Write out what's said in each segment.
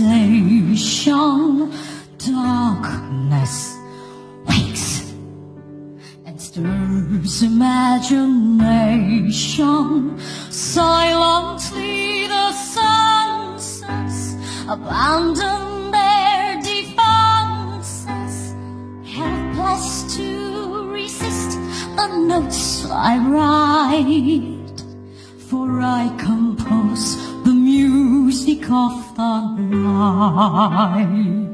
sensation darkness wakes and stirs imagination. Silently the sunsets abandon their defenses. Helpless to resist the notes I write for I compose the music of 爱。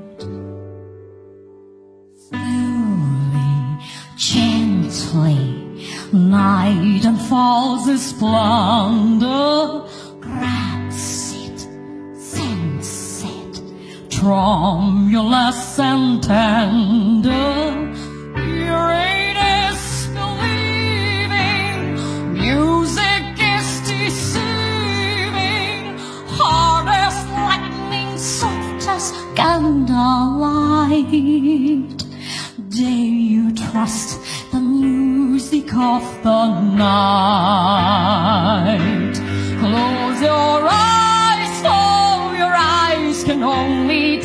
light. Dare you trust the music of the night? Close your eyes, so your eyes can only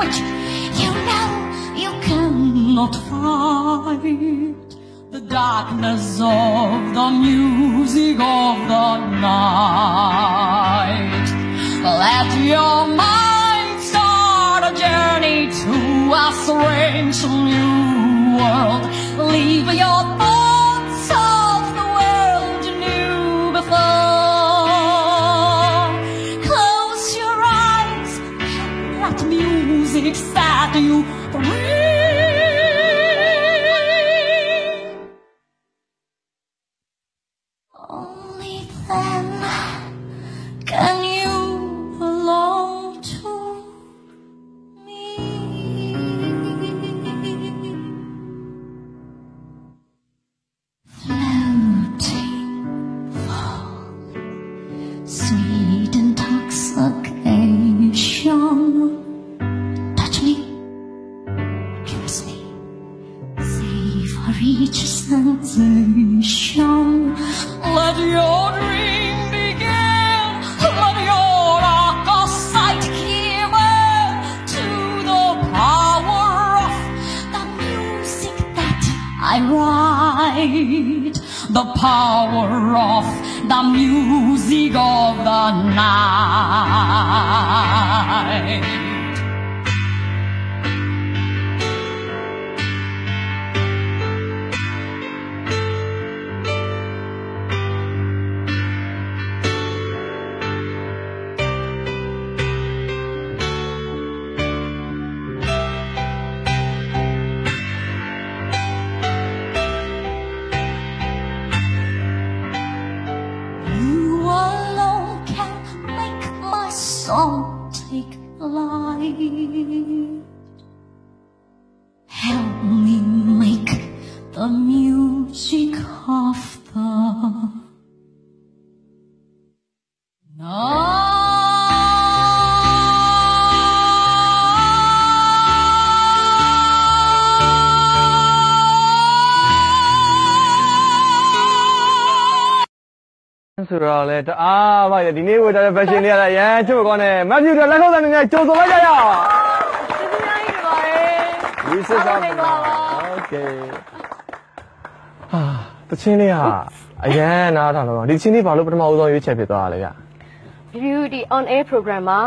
Which you know you cannot fight the darkness of the music of the night. Let your mind start a journey to a strange new world. Leave your after you I write the power of the music of the night. တော်လည်းတအားပါရဒီနေ့ဝေတာတဲ့ fashion တွေကလည်းရမ်းချို့ကောင်းတယ်မက်ဖြူတို့လက်ခုပ်သံတွေနဲ့ကြိုဆိုလိုက်ကြရအောင်ကျေးဇူးများကြီးပါပဲဒီစစ်စားပါโอเคဟာတချင်းလေးဟာအရန်နားထောင်တော့ဒီချင်းလေးဘာလို့ပထမဦးဆုံးရွေးချယ်ဖြစ်သွားတာလဲဗျ review ဒီ on air program မှာ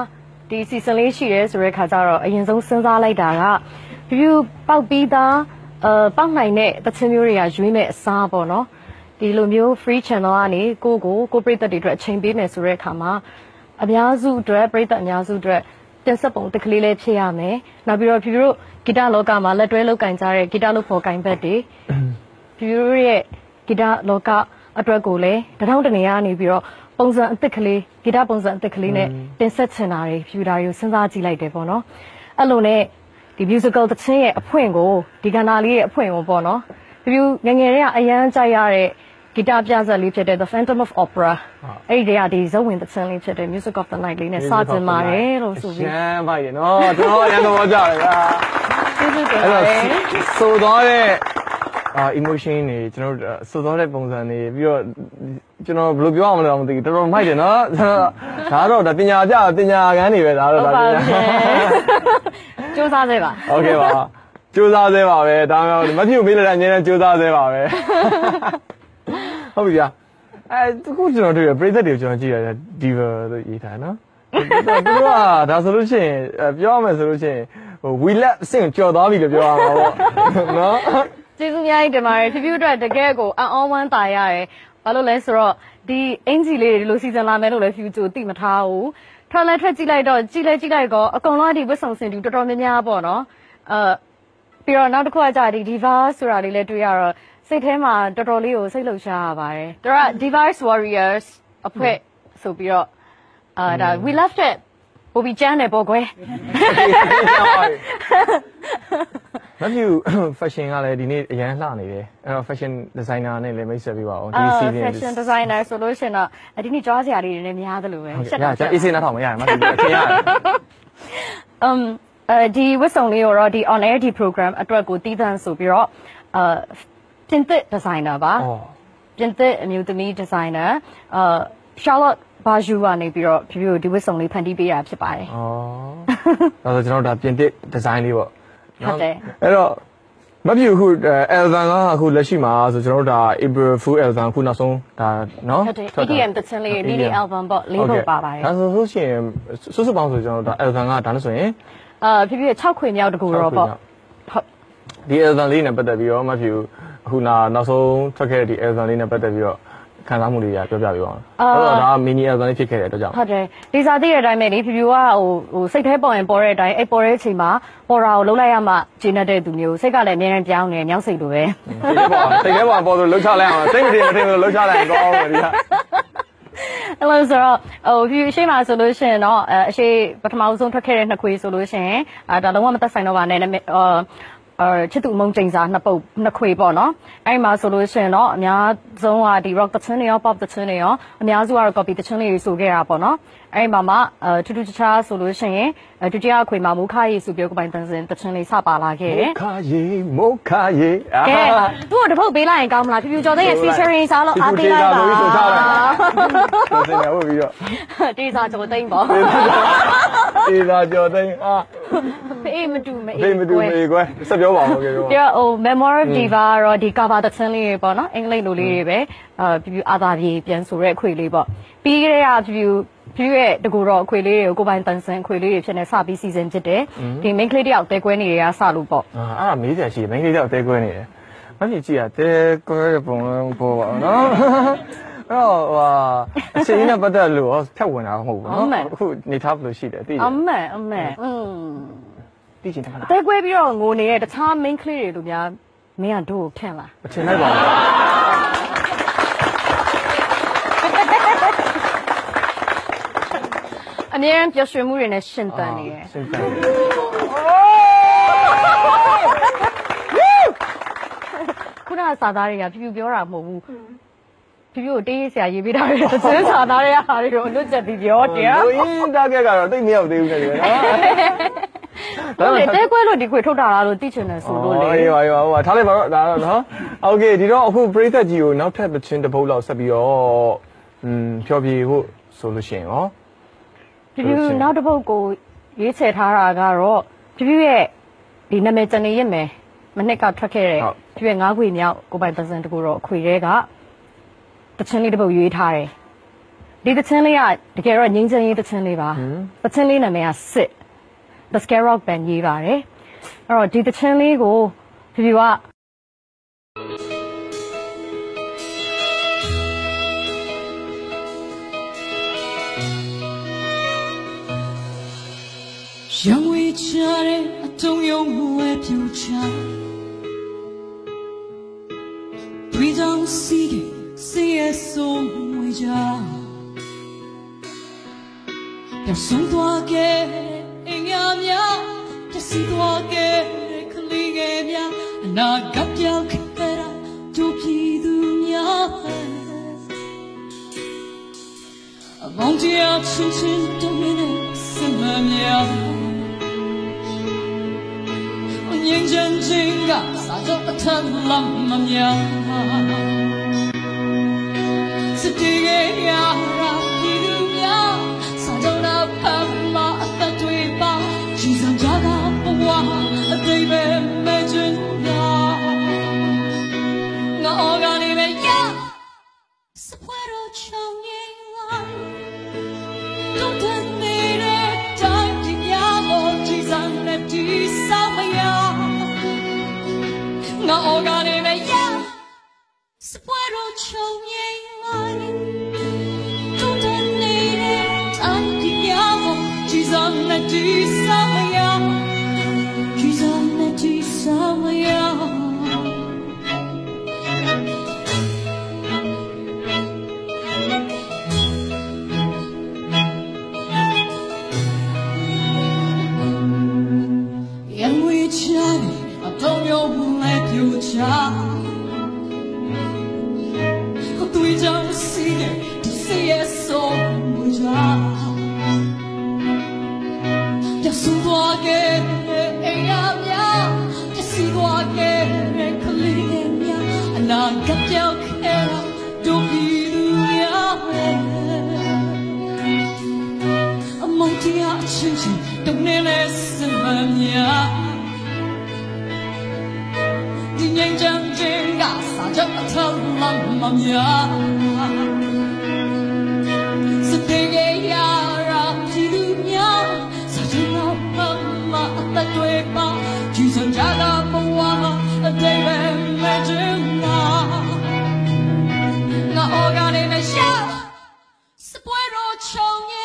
ဒီ season လေးရှိရဲဆိုတဲ့ခါကျတော့အရင်ဆုံးစဉ်းစားလိုက်တာက review ပောက်ပြီးသားအဲပောက်နိုင်တဲ့တချင်းမျိုးတွေကရွေးမဲ့အစားပေါ့နော် ဒီလိုမျိုး free channel ကနေကိုယ့်ကိုကိုယ်ပြည်သက်တွေအတွက်အချိန်ပေးမယ်ဆိုတဲ့အခါမှာအများစုအတွက်ပြည်သက်အများစုအတွက်တင်ဆက်ပုံတစ်ကလေးလေးဖြစ်ရမယ်နောက်ပြီးတော့ဖြူဖြူတို့ဂီတလောကမှာလက်တွဲလုပ်ကင်ကြတဲ့ဂီတလုပ်ဖို့ကင်ဘက်တွေဖြူဖြူတို့ရဲ့ဂီတလောကအတွက်ကိုလည်းတထောင်တနေရနေပြီးတော့ပုံစံအသစ်ကလေးဂီတပုံစံအသစ်ကလေးနဲ့တင်ဆက်ချင်တာတွေဖြူတာတွေကိုစဉ်းစားကြည့်လိုက်တယ်ပေါ့နော်အဲ့လိုနဲ့ဒီ musical တချင်းရဲ့အဖွင့်ကိုဒီကဏ္ဍလေးရဲ့အဖွင့်ကိုပေါ့နော်ဖြူဖြူငယ်ငယ်တည်းကအရန်ကြိုက်ရတဲ့ ဂီတပြဇာတ်လေးဖြစ်တဲ့ The Phantom of Opera အဲ့ဒီတည်းကဒီဇဝင်တချင်းလေးဖြစ်တဲ့ Music of the Night လေးနဲ့စတင်ပါတယ်လို့ဆိုပြီး ရန်ပိုက်တယ်နော်ကျွန်တော်အရန်သဘောကျတယ်ဗျာ ကျေးဇူးတင် အဲ့ ပါ တော့ တယ် ဆိုသွားတဲ့အာ emotion တွေကျွန်တော်တို့ဆိုသွားတဲ့ပုံစံတွေပြီးတော့ကျွန်တော်ဘယ်လိုပြောအောင်မလဲတော့မသိဘူးတော်တော်မိုက်တယ်နော်ဒါတော့ဒါပညာကြပညာကန်းတွေပဲဒါတော့ ဟုတ် ဒါ ပါ ပ တ ညာ ယ်စူးစမ်းစေပါ โอเคပါကြိုးစားသေးပါပဲဒါမှမဟုတ်မဖြစ်မေးလိုက်တဲ့အများနဲ့ကြိုးစားသေးပါပဲ ဟုတ်ပြီဗျာအဲတခုကျွန်တော်တွေ့ရပရိသတ်တွေကိုကျွန်တော်ကြည့်ရတယ် diva လို့ရေးထားနော်သူတို့ကဒါဆိုလို့ရှိရင်အဲပြောရမယ်ဆိုလို့ရှိရင်ဟို we let စင်ကြော်သွားပြီလို့ပြောရမှာပေါ့နော်ကျေးဇူးအများကြီးတင်ပါတယ်ဖြူဖြူအတွက်တကယ်ကိုအံ့ဩဝမ်းသာရတယ်ဘာလို့လဲဆိုတော့ဒီအင်ဂျီလေးတွေဒီလိုစီစဉ်လာမယ်လို့လည်းဖြူကြိုသိမထားဘူးထွက်လဲထွက်ကြည့်လိုက်တော့ကြည့်လဲကြည့်လိုက်တော့အကုန်လုံးကဒီဝတ်ဆောင်စင်တူတော်တော်များများပေါ့နော်အဲပြီးတော့နောက်တစ်ခုကကြာဒီ diva ဆိုတာလေးလည်းတွေ့ရတော့ စိတ်ထဲမှာတော်တော်လေးကိုစိတ်လှုပ်ရှားရပါတယ်သူက device warriors အဖွဲ့ဆိုပြီးတော့အာဒါ we left it ပိုပြီးကျန်းတယ်ပေါ့ကွယ်မဖြူ fashion ကလည်းဒီနေ့အရန်လှနေတယ်အဲ့တော့ fashion designer နဲ့လည်းမိတ်ဆက်ပေးပါအောင်ဒီအာ season fashion designer ဆိုလို့ရှိရင်တော့ဒီနေ့ကြွားစရာတွေလည်းများသလိုပဲဟုတ်ကဲ့ရကျအေးစေးနှာထောင်မရရင်မဖြူအချင်းရတယ် um အဲဒီဝတ်စုံလေးကိုတော့ဒီ on air ဒီ program အတွက်ကိုတည်တံ့ဆိုပြီးတော့အာ ပြင်သစ်ဒီဇိုင်နာပါပြင်သစ်အမျိုးသမီးဒီဇိုင်နာအာရှာလော့ဘာဂျူကနေပြီးတော့ဖြူဖြူဒီဝတ်စုံလေးဖန်တီးပေးတာဖြစ်ပါတယ်။အော်ဒါဆိုကျွန်တော်ဒါပြင်သစ်ဒီဇိုင်းလေးပေါ့။ဟုတ်တယ်။အဲ့တော့မပြူခုအယ်ဇန်ကအခုလက်ရှိမှာဆိုကျွန်တော်တို့ဒါ April Fool အယ်ဇန်ခုနောက်ဆုံးဒါနော်ဟုတ်တယ် EDM တချင်လေး mini album ပေါ့လေးပုံပါပါတယ်။ဒါဆိုဆိုရှင်စုစုပေါင်းဆိုကျွန်တော်တို့ဒါအယ်ဇန်ကဒါလို့ဆိုရင်အာဖြူဖြူ6ခွေမြောက်တကူတော့ပေါ့။ဟုတ်ဒီအယ်ဇန်လေးနဲ့ပတ်သက်ပြီးတော့မပြူ ခုနာနောက်ဆုံးထွက်ခဲ့တဲ့ဒီ Elvan လေးနဲ့ပတ်သက်ပြီးတော့ခံစားမှုတွေရပြောပြပေးပါဦးအဲ့တော့ဒါ mini Elvan လေးဖြစ်ခဲ့တဲ့အတွက်ကြောင့်ဟုတ်တယ်ဒီစားသိတဲ့အတိုင်းပဲလေဖြူဖြူကဟိုဟိုစိတ်แท้ပေါ်ရင်ပေါ်တဲ့အတိုင်းအဲ့ပေါ်တဲ့အချိန်မှာပေါ်တာကိုလုံးလိုက်ရမှဂျင်းတဲ့သူမျိုးစိတ်ကလည်းအများကြီးပြောင်းနေညောင်းစိတ်လိုပဲစိတ်ထဲပေါ်စိတ်ထဲပေါ်ပေါ်ဆိုလှုပ်ချလိုက်အောင်စိတ်မတင်မတင်လို့လှုပ်ချလိုက်အောင်ကောင်းတယ်ဒီကအဲ့လိုဆိုတော့ဟိုဖြူအရှိမဆိုလို့ရှိရင်တော့အဲအရှိပထမဆုံးထွက်ခဲ့တဲ့နှစ်ခွေဆိုလို့ရှိရင်အာဒါလုံးဝမသက်ဆိုင်တော့ပါနဲ့နာမည် အာအဲချစ်သူမုံချိန်စာနှစ်ပုတ်နှစ်ခွေပေါ့နော်အဲ့မှာဆိုလို့ရှိရင်တော့အများဆုံးကဒီ rock တချင်းတွေရော pop တချင်းတွေရောအများစုကတော့ copy တချင်းတွေဆိုခဲ့တာပေါ့နော်အဲ့မှာမှအဲထူးထူးခြားခြားဆိုလို့ရှိရင်အဲဒုတိယအခွေမှာမူခရီဆိုပြီးကိုပိုင်တန်းစင်တချင်းလေးစပါလာခဲ့တယ်ခါရေမိုခါရေကဲသူ့ကိုတစ်ပုတ်ပေးလိုက်ရင်ကောင်းမလားဖြူဖြူကျော်သိရဲ့ featuring စားလို့အားပေးလိုက်ပါဆိုဆိုချလိုက်ဆိုစင်ရဟုတ်ပြီးတော့တေးစားကျော်သိမ့်ပေါ့အေးသာကြော်သိန်းအာအေးမတူမအေးဖေးမတူမေကွယ်ဆက်ပြောပါဦးကြပြောပြဟို memory diva ကတော့ဒီ cover သချင်းလေးတွေပေါ့နော်အင်္ဂလိပ်လိုလေးတွေပဲ အာပြပြအာသာပြေပြန်ဆိုတဲ့အခွေလေးပေါ့ပြီးကြတဲ့ကပြပြပြရဲ့တကူတော့အခွေလေးတွေကိုကိုပိုင်တန်ဆန်အခွေလေးတွေဖြစ်နေစပြီးစီစဉ်ဖြစ်တယ်ဒီ main ကလေးတယောက်တဲကွဲနေရစလို့ပေါ့အာအဲ့ဒါမေးစရာရှိတယ်မင်းကလေးတော့တဲကွဲနေတယ်မဖြစ်ကြည့်ရတဲကွဲတဲ့ပုံလုံးပေါ်ပါနော်အဲ့တော့ဟာအချိန်နဲ့ပတ်သက်လို့ဖြတ်ဝင်တာမဟုတ်ဘူးနော်အခုနေထားဘယ်လိုရှိတယ်သိတယ်အမေအမေอืมသိချင်တယ်မလားတဲကွဲပြီးတော့ငိုနေတဲ့တခြား main ကလေးတွေတို့များမင်းကတို့ကိုဖြန့်လာအချိန်လိုက်ပါဦး အများအားပျော်ရွှင်မှုတွေနဲ့ရှင်သန်နေတယ် စင်တန် ခုနကစာသားတွေကဖြူဖြူပြောတာမဟုတ်ဘူးဖြူဖြူကိုတေးရေးဆရာရေးပေးတာတွေသင်းစာသားတွေကဟာတွေကိုအလွတ်ချက်ပြီးပြောတယ် ဟိုရင်းတားခဲ့ကတော့တိတ်မရောက်သေးဘူးနဲ့လေနော် ဟုတ်လေတဲကွဲလို့ဒီခွေထုတ်တာလားလို့သိချင်တယ်ဆိုလို့လေ အေးပါအေးပါဟိုထားလိုက်ပါတော့ဒါတော့နော်โอเคဒီတော့အခုပရိသတ်ကြီးကိုနောက်ထပ်တစ်ချင်းတစ်ပုတ်လောက်ဆက်ပြီးတော့อืมဖြောပြဖို့ဆိုလို့ရှိရင်ရော ဖြူဖြူနောက်တစ်ပုတ်ကိုရွေးချယ်ထားတာကတော့ဖြူဖြူရဲ့ဒီနာမည်ကျန်နေရမယ်မနှစ်ကထွက်ခဲ့တဲ့ဟုတ်ပြည့်ငါးခွေမြောက်ကိုပိုင်ပစံတကူတော့အခွေတွေကတချင်းလေးတစ်ပုတ်ရွေးထားတယ်ဒီတချင်းလေးကတကယ်တော့ငင်းချင်းရေးတချင်းလေးပါတချင်းလေးနာမည်ကစစ် The Scare Rock Band ရေးပါတယ်အဲ့တော့ဒီတချင်းလေးကိုဖြူဖြူက ရံဝေချတဲ့အတုံးယုံမှုဝဲပြူချတွေ့ကြောင်စီးကစေရဆုံးဝေချပျောက်ဆုံးသွားခဲ့အင်ညာများပျက်စီးသွားခဲ့ခလီငယ်များအနာဂတ်ပြောင်းခဲ့တာတို့ပြည်သူများအမောင်တရားချင်းချင်းတမင်းနဲ့စမမြတ် 真真的撒着特浪漫呀，是这个呀 not all gone 求你。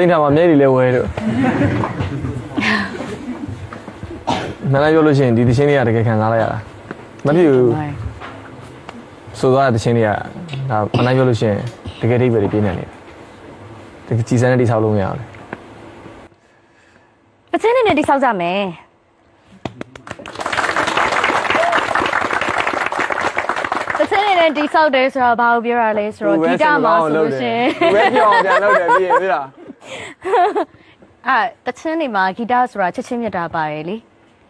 သိန်းထားမှာမျက်ရည်လဲဝဲတို့မန်လိုက်ပြောလို့ရှိရင်ဒီတချင်းလေးကတကယ်ခံစားလိုက်ရတာမဖြစ်ဘူးဆိုသွားတဲ့တချင်းလေးကဒါမန်လိုက်ပြောလို့ရှိရင်တကယ်အိဗယ်တွေပြင်းနေတယ်တကယ်ကြည်စမ်းတဲ့တိဆောက်လို့မရဘူးပချင်းနေနဲ့တိဆောက်ကြမယ်ပချင်းနေနဲ့တိဆောက်တယ်ဆိုတော့ဘာကိုပြောရလဲဆိုတော့ဂီတမှာဆိုလို့ရှရင်ဝဲပြောင်းပြန်လုပ်တယ်ပြီးရင်ပြီလား အဲတချင်းနေမှာဂီတဆိုတာချက်ချင်းမြတ်တာပါတယ်လေ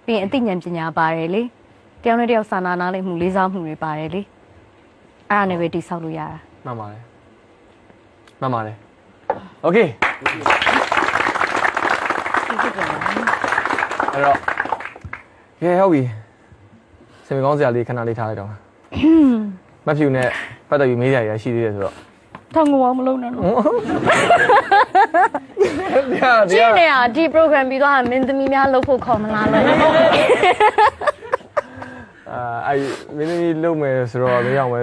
ပြီးရင်အသိဉာဏ်ပညာပါတယ်လေတယောက်နဲ့တယောက်စာနာနာလေးမှုလေးစားမှုတွေပါတယ်လေအဲ့ဒါနဲ့ပဲတိဆောက်လို့ရတာ မှန်ပါတယ်မှန်ပါတယ်โอเคအဲ့တော့ကဲဟုတ်ပြီစင်မကောင်းစရာလေးခဏလေးထားလိုက်တော့မဖြူနဲ့ပတ်သက်ပြီးမေးစရာတွေရှိသေးတယ်ဆိုတော့ ထောင်ငေါမလုံးနဲ့နော်တရားရှင်းနေရဒီ program ပြီးတော့မင်းသမီးများလှုပ်ဖို့ခေါ်မလားလို့အာအဲ့မင်းသမီးလုံမယ်ဆိုတော့မရအောင်ပဲ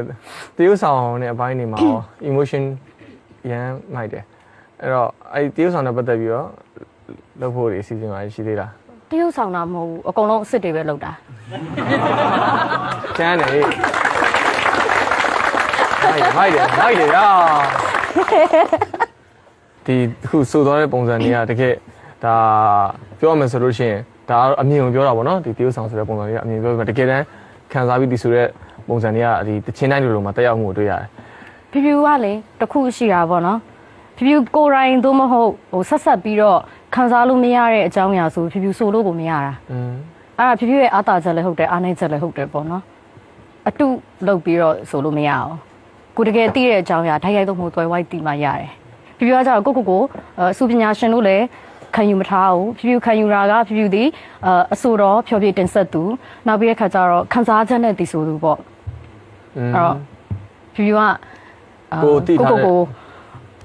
တရုပ်ဆောင်နဲ့အပိုင်းနေမှာရော emotion ရမ်းမိုက်တယ်အဲ့တော့အဲ့တရုပ်ဆောင်နဲ့ပတ်သက်ပြီးတော့လုပ်ဖို့ဒီအစီအစဉ်မှာရှိသေးလားတရုပ်ဆောင်တာမဟုတ်ဘူးအကုန်လုံးအစ်စ်တွေပဲလုပ်တာကျန်းနေ မိုက်မိုက်တယ်မိုက်တယ်ရာဒီအခုဆိုသွားတဲ့ပုံစံတွေကတကယ်ဒါပြောရမယ်ဆိုလို့ရှိရင်ဒါကတော့အမြင်ကိုပြောတာပေါ့နော်ဒီတရုပ်ဆောင်ဆိုတဲ့ပုံစံတွေကအမြင်ပြောပြီးတကယ်တမ်းခံစားပြီးဒီဆိုတဲ့ပုံစံတွေကဒီတချင်းတိုင်းလိုလိုမှာတက်ရောက်မှုကိုတွေ့ရတယ်ဖြူဖြူကလေတစ်ခုရှိတာပေါ့နော်ဖြူဖြူကိုယ်တိုင်သို့မဟုတ်ဟိုဆက်ဆက်ပြီးတော့ခံစားလို့မရတဲ့အကြောင်းအရာဆိုဖြူဖြူဆိုလို့ကိုမရတာอืมအဲ့ဒါဖြူဖြူရဲ့အာသာချက်လည်းဟုတ်တယ်အာနိုင်ချက်လည်းဟုတ်တယ်ပေါ့နော်အတုလုပ်ပြီးတော့ဆိုလို့မရအောင် ကိုတကယ်သိတဲ့အကြောင်းအရာဓာတ်ရိုက်တော့မဟုတ်သွဲဝိုက်တိမှရတယ်ဖြူဖြူကကျတော့ကိုကိုကိုအစုပညာရှင်တို့လည်းခံယူမထားဘူးဖြူဖြူခံယူတာကဖြူဖြူဒီအအဆိုတော်ဖြောပြတင်ဆက်သူနောက်ပြီးတဲ့ခါကျတော့ခံစားချက်နဲ့တည်ဆိုသူပေါ့อืมအဲ့တော့ဖြူဖြူကအာကိုသိထားတဲ့ကိုကို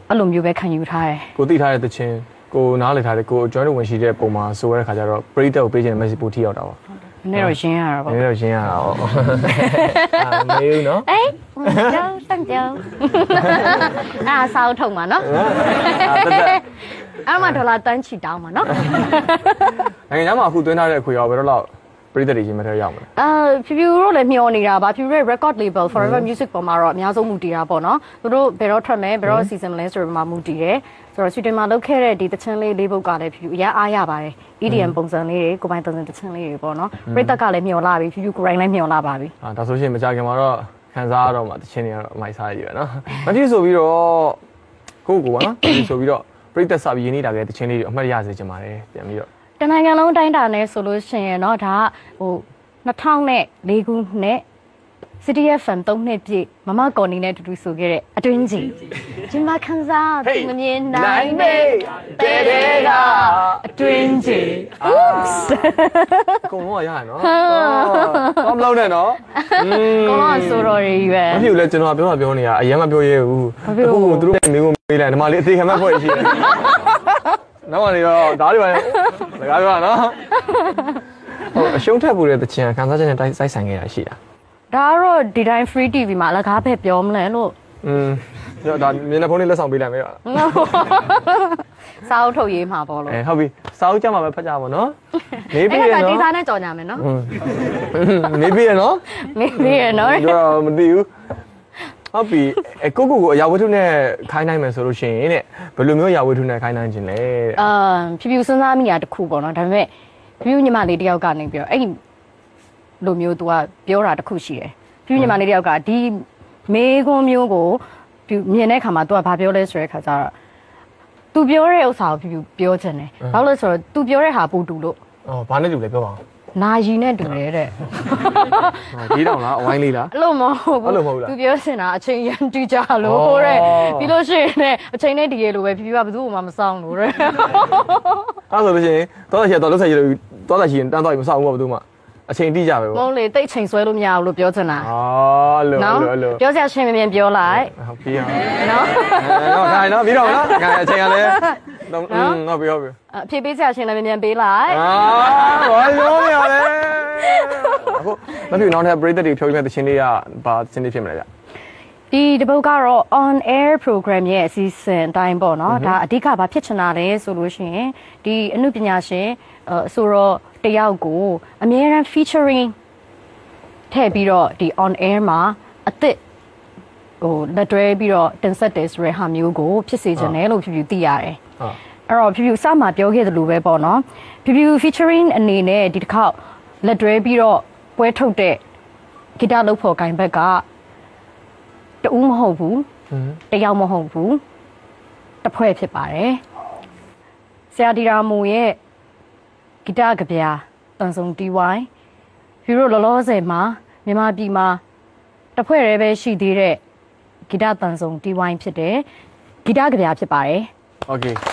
အဲ့လိုမျိုးပဲခံယူထားတယ်ကိုသိထားတဲ့တချင်းကိုနားလည်ထားတဲ့ကို join ဝင်ရှိတဲ့ပုံမှာဆိုရတဲ့ခါကျတော့ပရိသတ်ကိုပေးခြင်း message ပို့ထိရောက်တာပေါ့ နည်းနည်းတော့ရင်းရတာနပေါ့ည်းနည်းတော့ရှင်းရတာပေါ့အာမေးဦးနော်အေးကျောင်းစံကျောင်းအာဆောက်ထုံမှာနော်အာတက်တက်အဲ့မှာဒေါ်လာတန်းချီတောင်းမှာနော်နိုင်ငံခြားမှာအခုသွင်းထားတဲ့ခွေရောဘယ်တော့လောက် ပရိသတ်တွေချင်းမထဲရောက်မလဲအာဖြူဖြူတို့လည်းမျောနေတာပါဖြူဖြူရဲ့ record label forever music ပေါ်မှာတော့အများဆုံးမူတည်တာပေါ့နော်သူတို့ဘယ်တော့ထွက်မယ်ဘယ်တော့ season မလဲဆိုတော့မှာမူတည်တယ်ဆိုတော့ Sweden မှာလုပ်ခဲ့တဲ့ဒီတချင်လေးလေးပုတ်ကလည်းဖြူဖြူအရအားရပါတယ် EDM ပုံစံလေးတွေကိုပိုင်တန်တန်တချင်လေးတွေပေါ့နော်ပရိသတ်ကလည်းမျောလာပြီဖြူဖြူကိုယ်တိုင်လည်းမျောလာပါပြီအာဒါဆိုရှင်မကြခင်မှာတော့ခံစားရတော့မှတချင်းတွေကတော့အမိုက်စားရည်ပဲနော်မဖြစ်ဆိုပြီးတော့ကိုကိုကနော်ဒီဆိုပြီးတော့ပရိသတ်စာပြီးရင်းနေတာကတချင်းလေးတွေအမှတ်ရစေချင်ပါတယ်ပြန်ပြီးတော့ တနိုင်ငံလုံးအတိုင်းတာနဲ့ဆိုလို့ရှိရင်เนาะဒါကဟို2004ခုနှစ် City FM 3နှစ်ပြည့်မမကော်နီနဲ့အတူတူဆိုခဲ့တဲ့အတွင်းကြီးဒီမှာခန်းစားသူမမြင်နိုင်တဲ့တဲ့တဲ့ကအတွင်းကြီး အာအကုန်လုံးကရရနော်တော့မလုံးနဲ့နော်อืม ကောင်းဆိုတော်တွေပဲ မဖြစ်ဘူးလေကျွန်တော်ကပြောတာပြောနေတာအရင်မပြောရဲဘူး မပြောဘူး အခုသူတို့ကမင်းကိုမေးလိုက်ဒီမှာလေးအသေးခံမဲ့ဖွဲ့ရှိတယ် နောက်ကနေတော့ဒါတွေပါလေစကားပြောတာနော်ဟုတ်အရှုံးထက်ပူတဲ့တချင်ခံစားချက်နဲ့တိုက်စိုက်ဆိုင်ခဲ့ရရှိတာဒါကတော့ဒီတိုင်း free TV မှာအလကားပဲပြောမလဲလို့อืมဒါမျက်နှာဖုံးလေးလက်ဆောင်ပေးလိုက်မယ်ပါစာအုပ်ထုတ်ရေးမှာပေါ့လို့အဲဟုတ်ပြီစာအုပ်ကြမှာပဲဖတ်ကြပါနော်နေအဲ့ပြီရဒါကနော်ဒီစားနဲ့ကြော်ညာမယ်နော်နေပြီရနော်မေးမေးရနော်တော့မသိဘူး ဟုတ်ပြီအကိုကိုကိုအရာဝတ္ထုနဲ့ခိုင်းနိုင်မယ်ဆိုလို့ရှိရင်တဲ့ဘယ်လိုမျိုးအရာဝတ္ထုနဲ့ခိုင်းနိုင်ခြင်းလဲတဲ့ အာဖြူဖြူစဉ်းစားမိတာတစ်ခုပေါ့နော်ဒါပေမဲ့ဖြူဖြူညီမလေးတယောက်ကနေပြီးတော့အဲ့ဒီလိုမျိုး तू ကပြောတာတစ်ခုရှိတယ်ဖြူဖြူညီမလေးတယောက်ကဒီမေခွန်းမျိုးကိုဖြူမြင်တဲ့အခါမှာ तू ကဘာပြောလဲဆိုတဲ့အခါကျတော့ तू ပြောတဲ့ဥစ္စာကိုဖြူဖြူပြောချင်တယ်ဘာလို့လဲဆိုတော့ तू ပြောတဲ့ဟာပူတူလို့ အော်ဘာနဲ့တူလဲပြောပါဦး နာယီနဲ့တူတယ်တဲ့ဒီတောင်လားအဝိုင်းလေးလားအဲ့လိုမဟုတ်ဘူးအဲ့လိုမဟုတ်ဘူးလားသူပြောစင်တာအချိန်ရန်တူကြလို့အော်တဲ့ပြီးလို့ရှိရင်လည်းအချိန်နဲ့တည်ရလို့ပဲဖြူဖြူကဘယ်သူမှမဆောင်လို့တဲ့အဲ့ဆိုလို့ရှိရင်တောတာချီတော့လှုပ်ဆက်ရလို့တောတာချီရင်တန်းတော့မဆောက်ဘူးဘာလို့မှ အချိန်တိကြပဲမပေါ့ဟုတ်လေတိတ်ချိန်ဆွဲလို့မရဘူးလို့ပြောချင်တာအော်လို့နော်လို့လို့ပြောစရာရှင်မင်းပြောလိုက်ဟုတ်ပြီအောင်နော်အဲတော့ခိုင်းနော်ပြီးတော့နော်ခိုင်းအချိန်ကလည်းတော့อืมဟုတ်ပြီဟုတ်ပြီအဖြေပေးစရာရှင်လည်းမြန်မြန်ပေးလိုက်အာဘာပြောနေရလဲအခုမဖြစ်နောက်ထပ်ပရိသတ်တွေဖြောပြမဲ့တခြင်းလေးကဘာတခြင်းလေးဖြစ်မလဲဗျဒီတပုတ်ကတော့ on air program ရဲ့အစီအစဉ်အတိုင်းပေါ့နော်ဒါအဓိကဘာဖြစ်ချင်တာလဲဆိုလို့ရှိရင်ဒီအမှုပညာရှင်အဆိုတော့ တယောက်ကိုအများရန် featuring ထည့်ပြီးတော့ဒီ on air မှာအစ်စ်ဟိုလက်တွဲပြီးတော့တင်ဆက်တယ်ဆိုတဲ့ဟာမျိုးကိုဖြစ်စေချင်တယ်လို့ဖြူဖြူသိရတယ်ဟာအဲ့တော့ဖြူဖြူစမှာပြောခဲ့သလိုပဲပေါ့နော်ဖြူဖြူ featuring အနေနဲ့ဒီတစ်ခေါက်လက်တွဲပြီးတော့ပွဲထုတ်တဲ့ဂီတလုပ်ဖို့ဂိုင်ဘက်ကတူးမဟုတ်ဘူးอืมတယောက်မဟုတ်ဘူးတစ်ဖွဲ့ဖြစ်ပါတယ်ဆရာဒီရာမူရဲ့ ဂီတကဗျာတန်ဆုံတီဝိုင်းဖြူတို့လောလောဆယ်မှာမြန်မာပြည်မှာတစ်ဖွဲ့တည်းပဲရှိသေးတဲ့ဂီတတန်ဆုံတီဝိုင်းဖြစ်တယ်ဂီတကဗျာဖြစ်ပါတယ် โอเค 「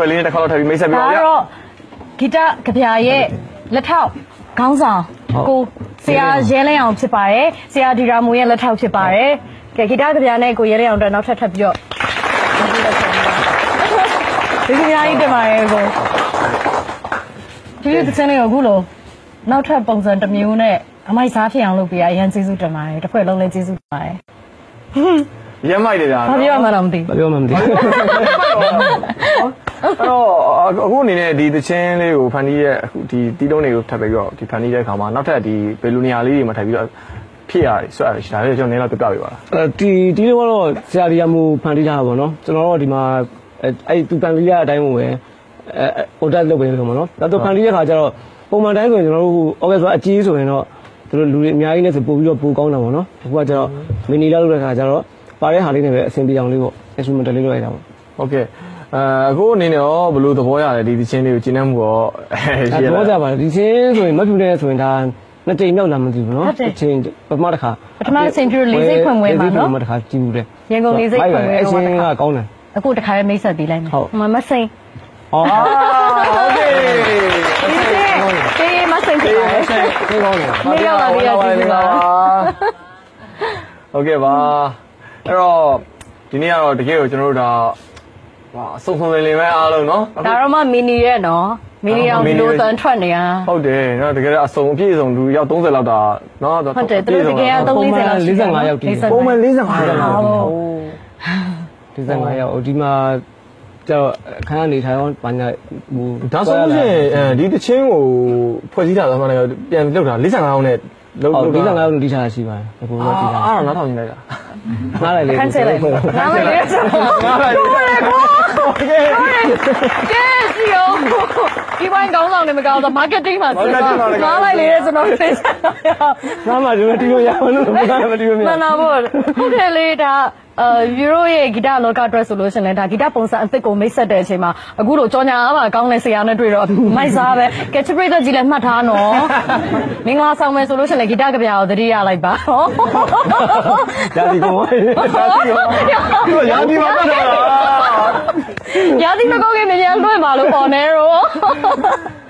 ဖွဲ့လေးနဲ့တစ်ခါတော့ထပ်ပြီးမိတ်ဆက်ပြဒါပါဗျာကတော့ဂီတကဗျာရဲ့လက်ထောက်ခေါင်းဆောင်ဟုတ်ကိုဆရာရဲလဲအောင်ဖြစ်ပါတယ်ဆရာဒီရာမူရဲ့လက်ထောက်ဖြစ်ပါတယ်ကဲဂီတကဗျာနဲ့ကိုရဲလဲအောင်အတွက်နောက်ထပ်ထပ်ပြီးတော့ဒီကညာကြီးတင်ပါတယ်ကိုဒီတစ်စင်းလေးကိုအခုလို့နောက်ထပ်ပုံစံတစ်မျိုးနဲ့အမိုက်စားဖြစ်အောင်လုပ်ပေးရအရင်ကျေးဇူးတင်ပါတယ်တစ်ဖွဲ့လုံးလည်းကျေးဇူးတင်ပါတယ်ရမ်းမိုက်တယ်ဗျာဘာပြောမှတော့မသိမပြောမှမသိဘူး အဲ့တော့အခုအနေနဲ့ဒီသချင်းလေးကိုဖန်တီးရဲ့အခုဒီတီးလုံးတွေကိုထပ်ပြီးတော့ဒီဖန်တီးတဲ့အခါမှာနောက်ထပ်ဒီဘယ်လိုနေရာလေးတွေမှာထပ်ပြီးတော့ဖြစ်ရတယ်ဆိုရတယ်ဒါလေးကျွန်တော်နည်းတော့ပြပြပေးပါလားအဲဒီဒီလိုကတော့ဆရာဒီရမူဖန်တီးထားတာပေါ့နော်ကျွန်တော်တို့ဒီမှာအဲအဲ့သူပန်လီရအတိုင်းကိုပဲအဲဟိုတက်လုပ်ပေးလို့ပေါ့နော်ဒါတော့ဖန်တီးတဲ့ခါကျတော့ပုံမှန်တိုင်းဆိုရင်ကျွန်တော်တို့အော်ကက်ဆိုအကြီးဆိုရင်တော့သူတို့လူတွေအများကြီးနဲ့ဆိုပို့ပြီးတော့ပိုကောင်းတာပေါ့နော်အခုကကျတော့မီနီလာလုပ်တဲ့ခါကျတော့ပါတဲ့ဟာလေးနဲ့ပဲအဆင်ပြေအောင်လေးပေါ့ instrumental လေးလုပ်လိုက်တာပေါ့ဟုတ်ကဲ့ အဲအခုအနေနဲ့ရောဘယ်လိုသဘောရလဲဒီသချင်းလေးကိုကျင်းနှမှုရောရှိ အဲ ရ တော့ကြ လား ပါဒီချင်းဆိုရင်မဖြူတဲ့ဆိုရင်ဒါနှစ်ကြိမ်မြောက်လာမသိဘူးနော်တစ်ချိန်ပထမတစ်ခါ ပထမတစ်ချိန်ပြလို့လေးစိတ်ဖွင့်ပွဲမှာနော် ပထမတစ်ခါကြည့်ဘူးတဲ့ ရန်ကုန်လေးစိတ်ဖွင့်ပွဲ အ တော့ ချင်း တစ်ခါ ကကောင်းတယ် အခုတခါပဲမိတ်ဆက်ပေးလိုက်မယ် ဟုတ် မမစိန် အော် အာโอเค ဒီတေးမစိန်ဖြစ်ပါတယ် ဒီကောင်းတယ် မင်းရောက်လာပြီးတော့ကြည့်နေပါ ဟုတ်ကဲ့ပါအဲ့တော့ဒီနေ့ကတော့တကယ်ကိုကျွန်တော်တို့ဒါ ဟာအဆုံဆုံးလေးလေးပဲအားလုံးနော်ဒါတော့မှမီနီရဲ့နော်မီနီအောင်လိုတန်ထွက်နေရဟုတ်တယ်နော်တကယ်အဆုံအပြည့်အစုံလူရောက်30လောက်တာနော်ဟုတ်တယ်သူတို့တကယ်တော့30လောက်45ရောက်တည်ပုံမှန်45ရောက်ဟုတ်45ရောက်ဒီမှာကြောက်အခန်းအနေထိုင်အောင်ဘာညာဟိုဒါဆိုရင်အဲဒီတချင်းကိုဖွဲ့စည်းတာတော့မှလည်းပြန်လောက်တာ45ရောက်နဲ့ လုပ် ဟုတ် လုပ် ဒီစံ တာ 9ရောက်ဒီထားရှိပါတယ်အခုတော့ဒီထား အားတော့နောက်ထောင်နေလိုက်တာ ငားလိုက်လေ ခန်းချလိုက်နားလိုက်လေဆို ငါလိုက်โอเค ကဲစီယောဒီဝိုင်းကောင်းဆောင်နေမကောင်းတော့ marketing မှာစဉ်းစားနားလိုက်လေဆိုတော့သိစားရ ငားမှဒီလိုတီးလို့ရမလို့ဘာမှမတီးလို့မရ မှန်ပါဘူးဟုတ်တယ်လေဒါ အဲယူရိုရဲ့ဂီတလောကအတွက်ဆိုလို့ရှိရင်လည်းဒါဂီတပုံစံအသစ်ကိုမိတ်ဆက်တဲ့အချိန်မှာအခုလိုကြောညာအားပါကောင်းတဲ့ဆရာနဲ့တွေ့တော့မိုက်စားပဲကဲချပရိသတ်ကြီးလည်းမှတ်ထားနော်မင်္ဂလာဆောင်မယ်ဆိုလို့ရှိရင်လည်းဂီတကဗျာကိုသတိရလိုက်ပါဒါဒီကောရာဒီမှာပတ်တာရာသီမကောင်းခင်မြန်လွှင့်ပါလို့ပေါ်နေရော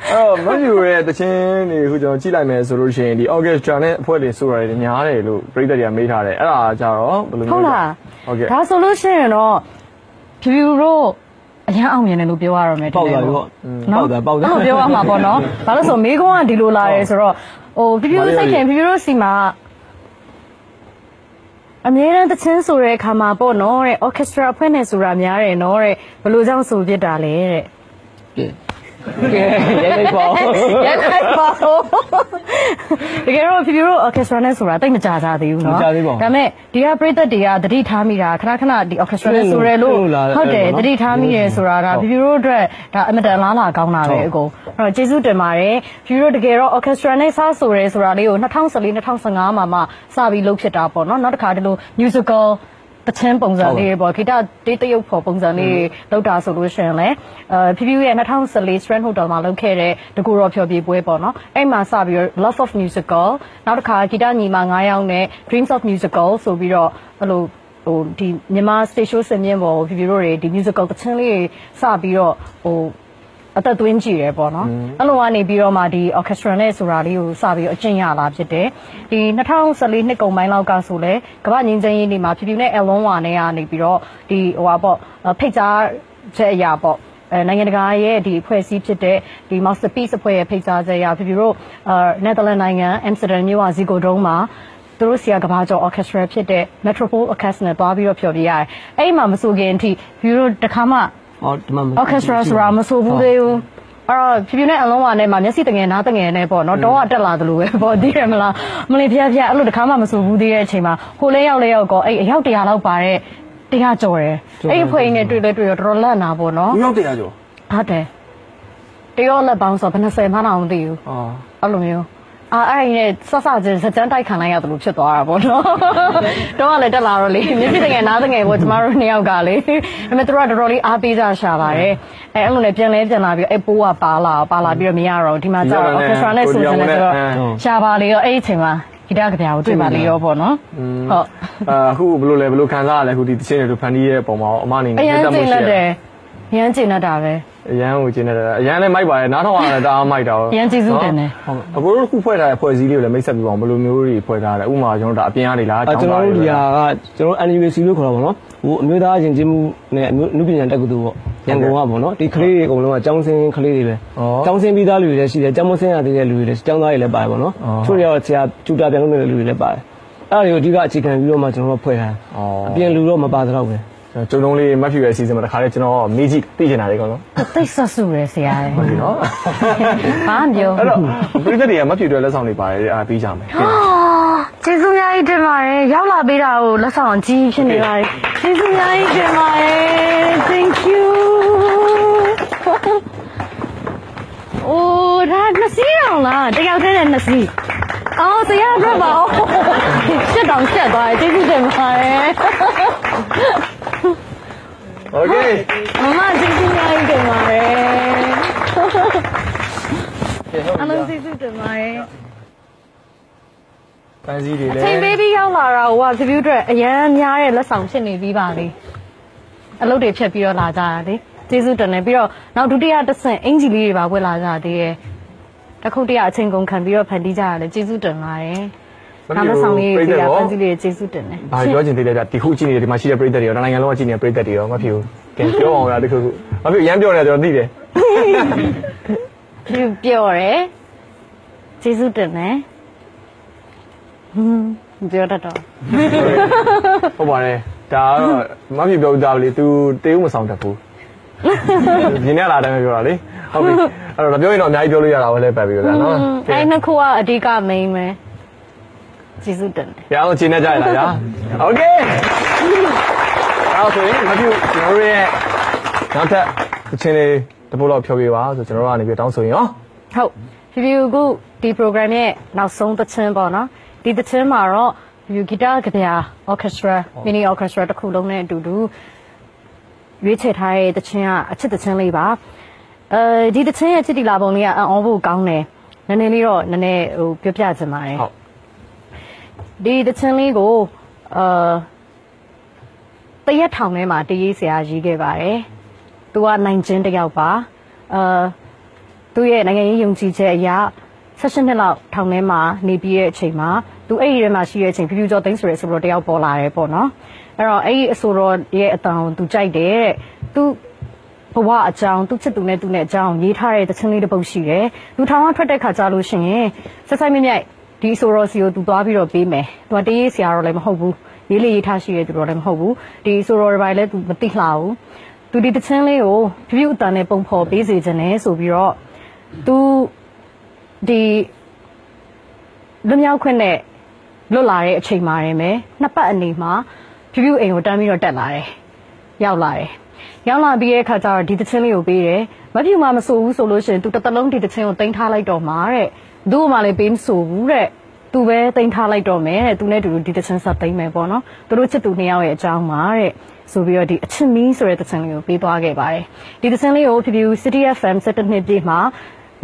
အဲ့တော့မယူရဲ့တချင်းတွေခုကျွန်တော်ကြည့်လိုက်မယ်ဆိုလို့ရှိရင်ဒီ orchestra နဲ့အဖွဲ့တွေဆိုတာတွေများတယ်လို့ပြည်သက်တွေကမေးထားတယ်အဲ့ဒါကြတော့ဘယ်လိုဟုတ်လားဟုတ်ကဲ့ဒါဆိုလို့ရှိရင်တော့ဖြူဖြူတို့အရန်အောင်မြင်တယ်လို့ပြောရတော့မယ်ပေါက်သွားပြီပေါ့ပေါက်သွားပေါက်သွားအဲ့လိုပြောရမှာပေါ့နော်ဘာလို့ဆိုမေကွန်းကဒီလိုလာတယ်ဆိုတော့ဟိုဖြူဖြူစိတ်ခင်ဖြူဖြူတို့စီမှာအမြဲတမ်းတချင်းဆိုတဲ့အခါမှာပေါ့နော်တဲ့ orchestra ဖွဲ့နေဆိုတာများတယ်နော်တဲ့ဘယ်လိုကြောင့်ဆိုဖြစ်တာလဲတဲ့ကဲ ရဲလိုက်ပေါ့ ရိုက်လိုက်ပါဦးတကယ်တော့ဖြူဖြူတို့ orchestra နဲ့ဆိုတာတိတ်မကြကြသေးဘူးเนาะ မကြသေးပါဘူး ဒါပေမဲ့ဒီကပရိသတ်တွေကတတိထားမိတာခဏခဏဒီ orchestra နဲ့ဆိုရလို့ ဟုတ်လား ဟုတ်တယ် အဲ့လို တ နော် တိထားမိတယ်ဆိုတာဒါ ဟုတ် ဖြူဖြူတို့အတွက်ဒါအမတန်လားလာကောင်းတာပဲ ဟုတ် အကုန်အဲ့တော့ကျေးဇူးတင်ပါတယ်ဖြူဖြူတို့တကယ်တော့ orchestra နဲ့စားဆိုရဲဆိုတာလေးကို2014 2015မှာမှစပြီးလုပ်ဖြစ်တာပေါ့เนาะနောက်တစ်ခါဒီလို musical တချင်းပုံစံလေးတွေပေါ့ဂီတတေးတရုပ်ဖော်ပုံစံလေးတွေလောက်တာဆိုလို့ရှိရင်လည်းအဲဖြူဖြူရဲ့2014 Strand Hotel မှာလုပ်ခဲ့တဲ့တကူတော်ဖျော်ဖြေပွဲပေါ့နော်အဲ့မှာစပြီးတော့ Love of Musical နောက်တစ်ခါဂီတညီမ9ယောက်နဲ့ Dreams of Musical ဆိုပြီးတော့အဲ့လိုဟိုဒီမြန်မာ stage show စင်မြင့်ပေါ်ဖြူဖြူတို့တွေဒီ musical တချင်းလေးတွေစပြီးတော့ဟို အသက်သွင်းကြည့်တယ်ပေါ့နော်အဲ့လိုကနေပြီးတော့မှဒီ orchestra နဲ့ဆိုတာလေးကိုစပြီးတော့အကျင့်ရလာဖြစ်တယ်ဒီ2014နှစ်ကုန်ပိုင်းလောက်ကဆိုလဲကမ္ဘာငင်းချမ်းရေးနေ့မှာဖြူဖြူနဲ့အလွန်ဝါနဲ့ကနေပြီးတော့ဒီဟိုဟာပေါ့ဖိတ်ကြားချက်အရာပေါ့အဲနိုင်ငံတကာရဲ့ဒီအဖွဲ့အစည်းဖြစ်တဲ့ဒီ masterpiece အဖွဲ့ရဲ့ဖိတ်ကြားချက်အရဖြူဖြူတို့အာနယ်သာလန်နိုင်ငံအမ်စတာဒမ်မြို့ကဇီကိုဒုံးမှာသူတို့ဆရာကဘာကျော် orchestra ဖြစ်တဲ့ Metropole Orchestra နဲ့တွားပြီးတော့ဖျော်ပြရတယ်။အဲ့ဒီမှာမဆိုခင်အထိဖြူဖြူတို့တစ်ခါမှ ဟောဒီမှာ orchestra ဆိုတာမဆိုဘူးသေးဘူးအဲ့တော့ဖြည်းဖြည်းနဲ့အလုံးဝနဲ့မှာမျက်စိတငယ်နားတငယ်နဲ့ပေါ့နော်တော့ကတက်လာသလိုပဲပေါ့သိရမလားမလေးဖျက်ဖျက်အဲ့လိုတခါမှမဆိုဘူးသေးတဲ့အချိန်မှာဟိုလဲရောက်လဲရောက်ကောအဲ့အယောက်တရာလောက်ပါတဲ့တရားကြော်တယ်အဲ့ဒီဖွေးနဲ့တွေ့လဲတွေ့တော့တော်တော်လက်နာပေါ့နော်ဘူးရောက်တရားကျော်ဟုတ်တယ်တရောလက်ပေါင်းဆိုဘယ်နှဆယ်မှန်းတော့မသိဘူးအာအဲ့လိုမျိုး အာအဲ့ဒီနဲ့ဆက်ဆက်ချင်းစကြမ်းတိုက်ခံလိုက်ရတယ်လို့ဖြစ်သွားတာပေါ့နော်တော့ကလည်းတက်လာတော့လေမျက်စိတငယ်နားတငယ်ပေါ့ကျမတို့နှစ်ယောက်ကလေဒါပေမဲ့သူတို့ကတော်တော်လေးအားပေးကြရှာပါတယ်အဲအဲ့လိုနဲ့ပြန်လဲပြန်လာပြီးအဲ့ပိုးကပါလာပါလာပြီးတော့မရတော့ဒီမှာကျတော့ orchestra နဲ့ဆိုစနေဆိုတော့ရှာပါလေရောအဲ့ဒီအချိန်မှာဂီတကဗျာကိုတွေ့ပါလေရောပေါ့နော်ဟုတ်အာအခုဘယ်လိုလဲဘယ်လိုခံစားရလဲအခုဒီတချင်းတွေတို့ဖန်တီးရဲ့ပုံမှာအမအနေနဲ့အရင်မြတ်ကျမှုင်းရှိလက်တတယ်ယ်ရမ်းကျင်တတ်တာပဲအရန်ကိုကျင်းနေတာအရန်လည်းမိုက်ပါတယ်နားထောင်ရတယ်တအားမိုက်တာရမ်းကျေးဇူးတင်တယ်ဟုတ်အကိုတို့ခုဖွဲ့ထားတဲ့ဖွဲ့စည်းလေးကိုလည်းမိတ်ဆက်ပြပါအောင်ဘယ်လိုမျိုးတွေဖွဲ့ထားလဲဥပမာကျွန်တော်တို့ဒါအပြင်ကနေလားအဲကျွန်တော်တို့ဒီဟာကကျွန်တော် NUC လို့ခေါ်တာပေါ့နော်ဟိုအမျိုးသားယဉ်ကျေးမှုနဲ့အမျိုးအနုပညာတက္ကသိုလ်ပေါ့ရန်ကုန်ကပေါ့နော်ဒီကလေးတွေအကုန်လုံးကကျောင်းဆင်းကလေးတွေပဲကျောင်းဆင်းပြီးသားလူတွေလည်းရှိတယ်ကျောင်းမဆင်းရသေးတဲ့လူတွေလည်းကျောင်းသားတွေလည်းပါတယ်ပေါ့နော်ချို့တွေကတော့ဆရာကျူတာပြန်လုပ်နေတဲ့လူတွေလည်းပါတယ်အဲ့ဒါတွေကိုအဓိကအခြေခံပြီးတော့မှကျွန်တော်တို့ဖွဲ့ထားအပြင်လူတော့မပါတော့ဘူး ကျုံလုံးလေးမဖြူရဲ့အစီအစဉ်မှာတခါလေကျွန်တော်မေးကြည့်သိချင်တာတွေကောနော်သိဆက်စုရယ်ဆရာရဲ့ဟုတ်ပြီနော်ဘာမှပြောအဲ့တော့ပြည်သက်တွေကမဖြူတဲ့လက်ဆောင်တွေပါတယ်အားပြီးကြမယ်ကျေးဇူးများကြီးတင်ပါတယ်ရောက်လာပေးတာကိုလက်ဆောင်ကြီးဖြစ်နေပါတယ်ကျေးဇူးများကြီးတင်ပါတယ် thank you အိုးဒါနှစ်စီးအောင်လားတယောက်တည်းနဲ့နှစ်စီးအော်ဆရာအတွက်ပါဦးရှစ်တောင်ရှက်သွားတယ်ကျေးဇူးတင်ပါတယ် โอเค မမကျေးဇူးများကြီးတင်ပါတယ်အလုံးကျေးဇူးတင်ပါတယ် ပန်းစည်းတွေလည်း ချိန်ပေးပြီးရောက်လာတာဟိုက review အတွက်အရန်များတဲ့လက်ဆောင်ဖြစ်နေပြီးပါလေအလုပ်တွေဖြတ်ပြီးတော့လာကြတာလေကျေးဇူးတင်တယ်ပြီးတော့နောက်ဒုတိယတစ်ဆင့်အင်ဂျီလေးတွေပါဝယ်လာကြသေးတယ်တစ်ခုတည်းအချိန်ကုန်ခံပြီးတော့ဖန်တီးကြရတယ်ကျေးဇူးတင်ပါတယ် နောက်လက်ဆောင်လေးတွေပြီးတာဖန်တီးလေးတွေကျေးဇူးတင်တယ်ဘာပြောချင်သေးလဲဗျဒီခုကြည့်နေတဲ့ဒီမှာရှိတဲ့ပြည်သက်တွေရောနိုင်ငံလုံးကကြည့်နေတဲ့ပြည်သက်တွေရောမဖြူကဲပြောအောင်လားတခုခုမဖြူရမ်းပြောနေတယ်ကျွန်တော်သိတယ်ပြပြောတယ်ကျေးဇူးတင်တယ်ဟွန်းပြောတတ်တော့ဟုတ်ပါတယ်ဒါကတော့မဖြူပြောသားလေ तू တေးဦးမဆောင်တတ်ဘူးဒီနေ့လာတယ်ပြောတာလေဟုတ်ပြီအဲ့တော့ပြောရင်တော့အများကြီးပြောလို့ရတာပဲလဲပတ်ပြီးတော့နော်အဲ့နှစ်ခုကအဓိက main ပဲ ကျေးဇူးတင်တယ်။ရအောင်ချိန်နေကြရလားဗျာ။ Okay ။အဲ့ဆိုရင်မပြုကျွန်တော်တို့ရဲ့နောက်ထပ်အချင်းလေးတပုတ်လောက်ဖြောပြပါဆိုကျွန်တော်တို့ကနေပြီးတောင်းဆိုရင်ရောဟုတ်ဖြူဖြူခုဒီ program ရဲ့နောက်ဆုံးသချင်းပေါ့နော်ဒီသချင်းမှာတော့ဖြူဂီတကဗျာ orchestra mini orchestra တစ်ခုလုံးနဲ့အတူတူရွေးချယ်ထားတဲ့သချင်းကအချစ်သချင်းလေးပါအဲဒီသချင်းရဲ့ချစ်တီလာပုံလေးကအံ့ဩဖို့ကောင်းတယ်နည်းနည်းလေးတော့နည်းနည်းဟိုပြောပြချင်ပါတယ်ဟုတ် ဒီသချင်းလေးကိုအာတရက်ထောင်ထဲမှာတရေးဆရာရေးခဲ့ပါတယ်။သူကနိုင်ချင်းတစ်ယောက်ပါ။အာသူရဲ့နိုင်ငံရေးယုံကြည်ချက်အရာ16နှစ်လောက်ထောင်ထဲမှာနေပြီးတဲ့အချိန်မှာသူအဲ့ဒီထဲမှာရှိတဲ့အချိန်ဖြူဖြူကျော်သိန်းဆိုတဲ့အဆိုတော်တစ်ယောက်ပေါ်လာတယ်ပေါ့နော်။အဲ့တော့အဲ့ဒီအဆိုတော်ရဲ့အတန်ကိုသူကြိုက်တယ်တဲ့။သူဘဝအကြောင်းသူချစ်သူနဲ့သူနဲ့အကြောင်းရေးထားတဲ့သချင်းလေးတစ်ပုဒ်ရှိတယ်။လူထောင်ကထွက်တဲ့ခါကြလို့ရှိရင်ဆက်ဆိုင်မြမြိုက် ဒီဆိုရောစီကိုသူသွားပြီးတော့ပေးမယ်။သူကတေးရေးဆရာတော့လည်းမဟုတ်ဘူး။ရေးလေးရေးထားရှိတဲ့သူတော့လည်းမဟုတ်ဘူး။ဒီဆိုရောတွေပိုင်းလည်းသူမသိလှဘူး။သူဒီသချင်းလေးကိုဖြူဖြူအတန်နဲ့ပုံဖော်ပေးစေခြင်းနဲ့ဆိုပြီးတော့သူဒီလွတ်မြောက်ခွင့်နဲ့လွတ်လာတဲ့အချိန်မှာရင်ပဲနှစ်ပတ်အနေမှာဖြူဖြူအိမ်ကိုတန်းပြီးတော့တက်လာတယ်။ရောက်လာတယ်။ရောက်လာပြီးတဲ့အခါကျတော့ဒီသချင်းလေးကိုပေးတယ်။မဖြူမှမဆိုဘူးဆိုလို့ရှိရင်သူတစ်သက်လုံးဒီသချင်းကိုတင်ထားလိုက်တော့မှာတဲ့။ သူ့မှလည်းပေးမဆိုဘူးတဲ့။သူပဲတင်ထားလိုက်တော့မယ်တဲ့။သူနဲ့တူတူဒီသချင်းဆက်သိမ့်မယ်ပေါ့နော်။သူတို့ချစ်သူနှစ်ယောက်ရဲ့အကြောင်းပါတဲ့။ဆိုပြီးတော့ဒီအချစ်မီးဆိုတဲ့သချင်းလေးကိုပေးသွားခဲ့ပါတယ်။ဒီသချင်းလေးကိုဖြူဖြူ City FM 7နှစ်ပြည့်မှာ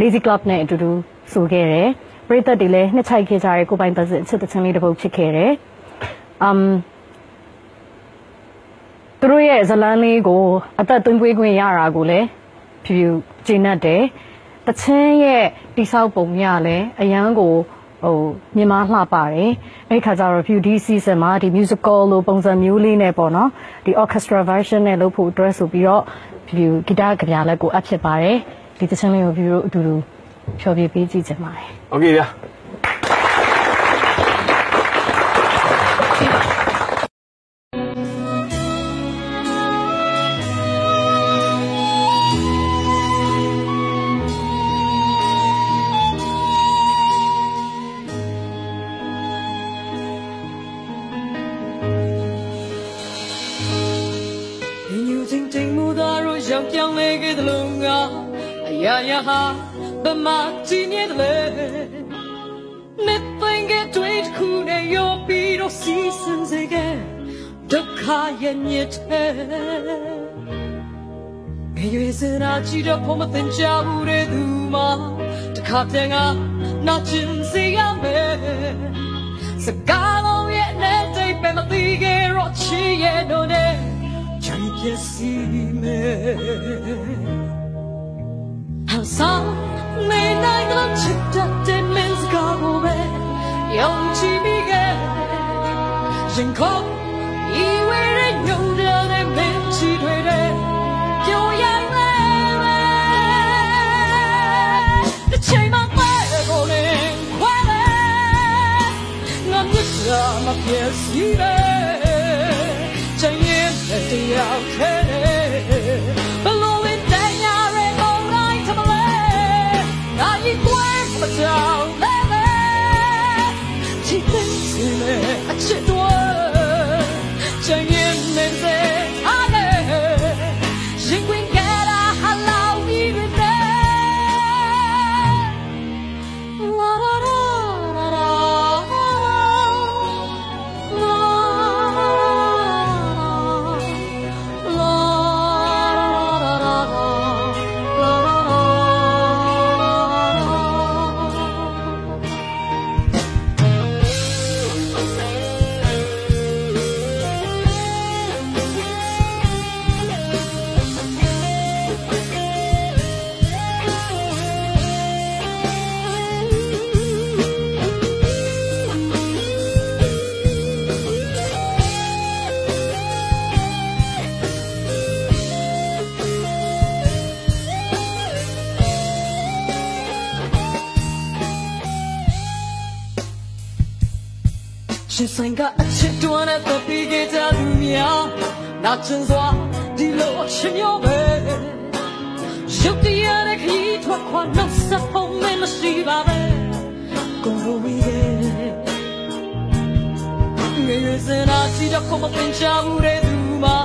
Lazy Club နဲ့အတူတူဆိုခဲ့တယ်။ပရိသတ်တွေလည်းနှစ်ချိုက်ခဲ့ကြတဲ့ကိုပိုင်ပတ်စစ်အချစ်သချင်းလေးတစ်ပုဒ်ဖြစ်ခဲ့တယ်။ um သူတို့ရဲ့ဇလန်းလေးကိုအသက်သွင်းပွေးခွင့်ရတာကိုလည်းဖြူဖြူကျင့်တတ်တယ်။ တချင်းရဲ့တိဆောက်ပုံရလည်းအရန်ကိုဟိုမြင်မလှပါတယ်။အဲ့ဒီခါကျတော့ဖြူဒီ season မှာဒီ musical လို့ပုံစံမျိုးလေးနဲ့ပေါ့နော်။ဒီ orchestra version နဲ့လုပ်ဖို့အတွက်ဆိုပြီးတော့ဖြူဖြူဂီတကြပြလက်ကိုအပ်ဖြစ်ပါတယ်။ဒီတချင်းလေးကိုဖြူဖြူအတူတူဖြောပြပေးကြည့်ချင်ပါတယ် โอเคဗျာ သားတို့ရောက်ပြောင်းလဲခဲ့သလုံးကအရာရာဟာဗမာကြည်နေတယ်လေနှစ်သိင်္ဂဲတွေးတစ်ခုနဲ့ရောပြီးတော့စီးစင်စေခဲ့ဒုက္ခရဲ့မြစ်ထဲငယ်ရွယ်စနာချီတော့ဖို့မတင်ချဘူးတဲ့သူမတခါတည်းကနာကျင်စေရမယ်စကားလုံးရဲ့နဲ့တိတ်ပဲမသိခဲ့တော့ချီရဲ့တော့ နဲ့ချမ်းဖြစ်စီမယ်ဟာဆောင်နေနိုင်တော့ချစ်တတ်တဲ့မင်းစကားကိုပဲယုံကြည်မိခဲ့ရင်ခုန်ဤဝဲရညုံတဲ့မင်းချီတွေတဲ့ပြို ရင် နာချင်စွာဒီလိုအရှင်မျိုးပဲရုပ်တရားတဲ့ခရီးထွက်ခွာနောက်ဆက်ဖို့မင်းမရှိပါပဲကိုလိုဝီရဲ့ငယ်ရွယ်စင်လာစီတော့ခုမပင်ချဘူးတဲ့သူမှာ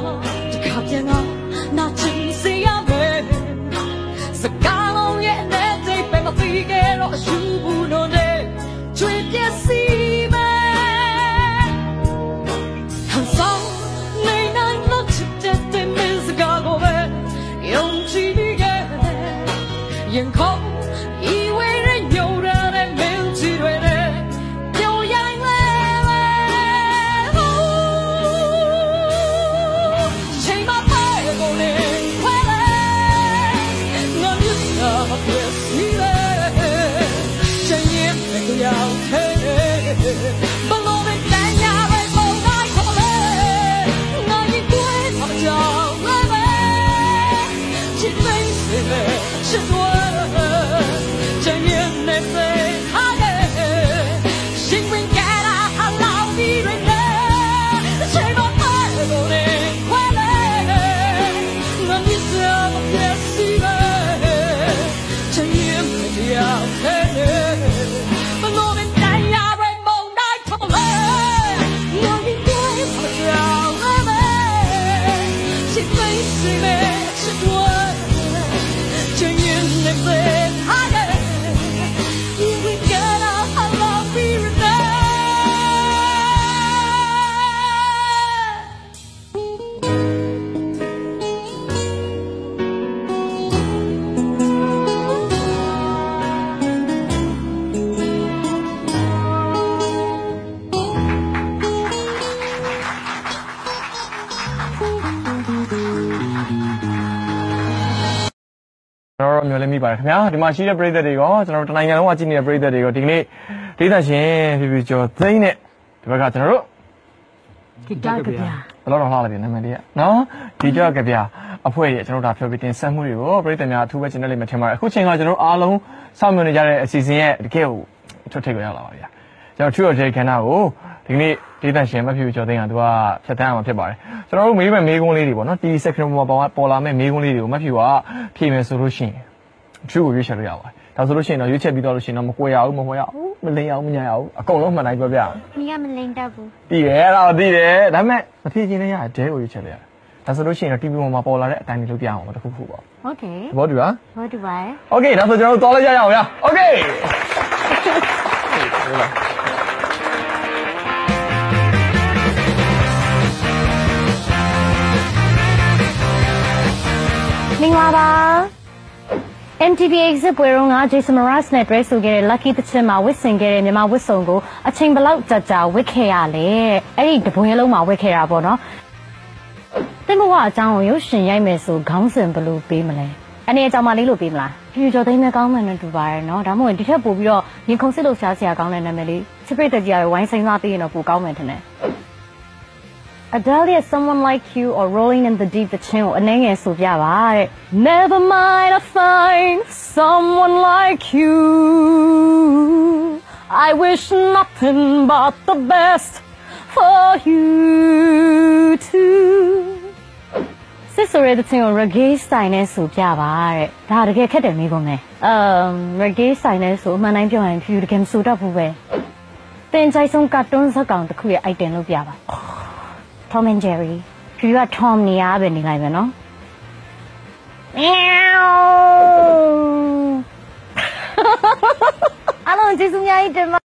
လည်းမိပါတယ်ခင်ဗျာဒီမှာရှိတဲ့ပရိသတ်တွေရောကျွန်တော်တို့တနိုင်ငံလုံးကကြည့်နေတဲ့ပရိသတ်တွေရောဒီကနေ့ဒေသရှင်ဖြူဖြူကျော်သိန်းနဲ့ဒီဘက်ကကျွန်တော်တို့ဂီတကဗျာဘယ်တော့တော့လှလာပြီနာမည်လေးကနော်ဒီကြောက်ကဗျာအဖွဲ့ရဲ့ကျွန်တော်တို့ဒါဖြောပြီးတင်ဆက်မှုတွေကိုပရိသတ်များအထူးပဲကျင်းနေလိမ့်မယ်ထင်ပါတယ်အခုချိန်ကကျွန်တော်တို့အားလုံးစောင့်မျှော်နေကြတဲ့အစီအစဉ်ရဲ့တကယ်ကိုထွက်ထိပ်ကိုရောက်လာပါဗျာကျွန်တော် True or Dare ခန္ဓာကိုဒီကနေ့ဒေသရှင်မဖြူဖြူကျော်သိန်းကသူကဖြတ်တန်းအောင်ဖြစ်ပါတယ်ကျွန်တော်တို့မေးမဲ့မေးခွန်းလေးတွေပေါ့နော်ဒီ section မှာပေါ်လာမဲ့မေးခွန်းလေးတွေကိုမဖြူကဖြေမယ်ဆိုလို့ရှိရင် True ကိုရွေးချယ်လို့ရပါတယ်။ဒါဆိုလို့ရှိရင်တော့ရွေးချယ်ပြီးတော့လို့ရှိရင်တော့မကွယ်ရဘူးမမွေရဘူးမလိန်ရဘူးမညာရဘူးအကုန်လုံးမှန်တိုင်းပြောပြရအောင်။မိကမလိန်တတ်ဘူး။တည်တယ်အဲ့ဒါတည်တယ်။ဒါပေမဲ့မဖြေချင်းလည်းရတယ်ဒဲကိုရွေးချယ်လို့ရတယ်။ဒါဆိုလို့ရှိရင်တော့ TV ပေါ်မှာပေါ်လာတဲ့အတိုင်းလေးလုပ်ပြအောင်ပါတစ်ခုခုပေါ့။ Okay ။သဘောတူလား။သဘောတူပါရဲ့။ Okay ဒါဆိုကျွန်တော်တို့သွားလိုက်ရအောင်ဗျာ။ Okay ။မင်္ဂလာပါ MTV exit ပွဲတော်က Jason Mraz နဲ့တွဲဆိုခဲ့တဲ့ Lucky တချင်မှာဝစ်ဆင်ခဲ့တဲ့မြန်မာဝစ်စုံကိုအချိန်ဘယ်လောက်ကြာကြာဝစ်ခဲ့ရလဲအဲ့ဒီတပွဲလုံးမှာဝစ်ခဲ့တာပေါ့နော်တတင်ဘဝအကြောင်းကိုရုပ်ရှင်ရိုက်မယ်ဆိုခေါင်းစဉ်ဘယ်လိုပေးမလဲအနေအကြောင်းမလေးလို့ပေးမလားဖြူကျော်သိမ်းမဲ့ကောင်းမှန်နဲ့တူပါတယ်နော်ဒါမှမဟုတ်ဒီထက်ပိုပြီးတော့ရင်ခုန်စစ်လို့ရှားစရာကောင်းတဲ့နာမည်လေးချစ်ပိတ်တက်ကြီးရဝိုင်းဆိုင်သားပေးရင်တော့ပိုကောင်းမယ်ထင်တယ် Adele ရဲ့ Someone Like You or Rolling in the Deep တခြင်းကိုအနေငယ်ဆိုပြပါတဲ့ Never mind I find someone like you I wish nothing but the best for you too စစ်ဆိုရဲတခြင်းကို reggae style နဲ့ဆိုပြပါတဲ့ဒါတကယ်ခက်တယ်မိကုန်မယ်အမ် reggae style နဲ့ဆိုအမှန်တိုင်းပြောရင်ဖြူတကယ်မဆိုတတ်ဘူးပဲတင်ကြိုက်ဆုံးကာတွန်းဇာတ်ကောင်တစ်ခုရဲ့ item လုပ်ပြပါ Tom and Jerry ဖြူက Tom နေရပဲနေလိုက်မယ်နော်喵အားလုံးကျေးဇူးများကြီးတင်ပါ